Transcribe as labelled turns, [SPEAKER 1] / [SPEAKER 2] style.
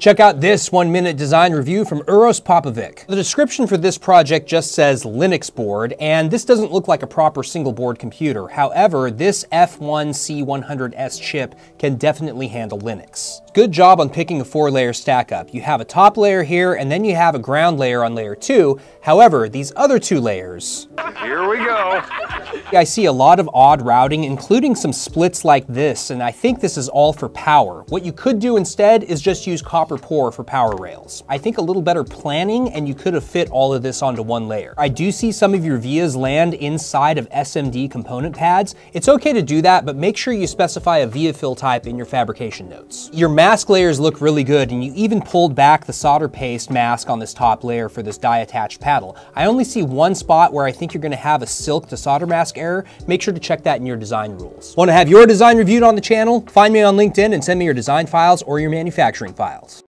[SPEAKER 1] Check out this one minute design review from Uros Popovic. The description for this project just says Linux board, and this doesn't look like a proper single board computer. However, this F1C100S chip can definitely handle Linux. Good job on picking a four layer stack up. You have a top layer here, and then you have a ground layer on layer two. However, these other two layers.
[SPEAKER 2] Here we go.
[SPEAKER 1] I see a lot of odd routing, including some splits like this, and I think this is all for power. What you could do instead is just use copper pour for power rails. I think a little better planning, and you could have fit all of this onto one layer. I do see some of your vias land inside of SMD component pads. It's okay to do that, but make sure you specify a via fill type in your fabrication notes. Your mask layers look really good, and you even pulled back the solder paste mask on this top layer for this die attached paddle. I only see one spot where I think you're gonna have a silk to solder mask error. Make sure to check that in your design rules. Wanna have your design reviewed on the channel? Find me on LinkedIn and send me your design files or your manufacturing files.